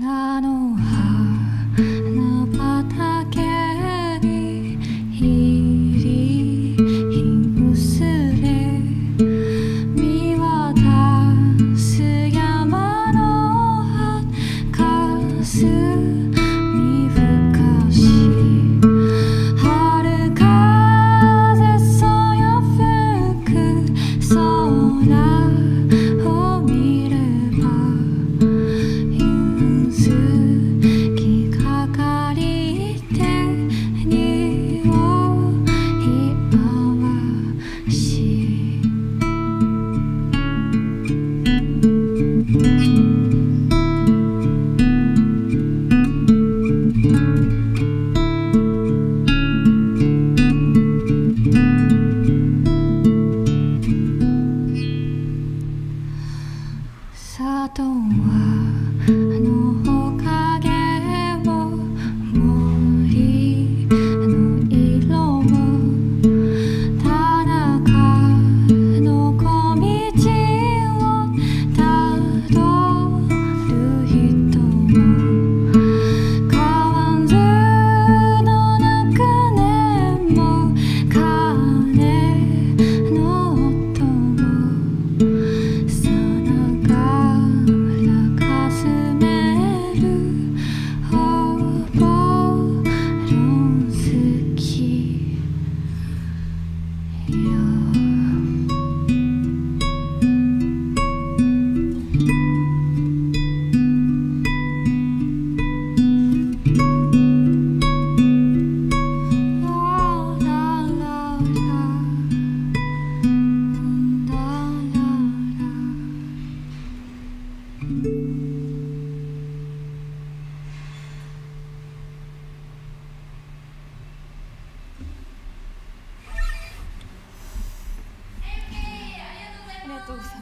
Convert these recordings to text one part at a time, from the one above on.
花の朝はあの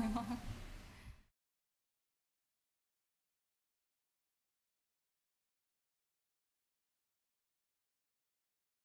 很好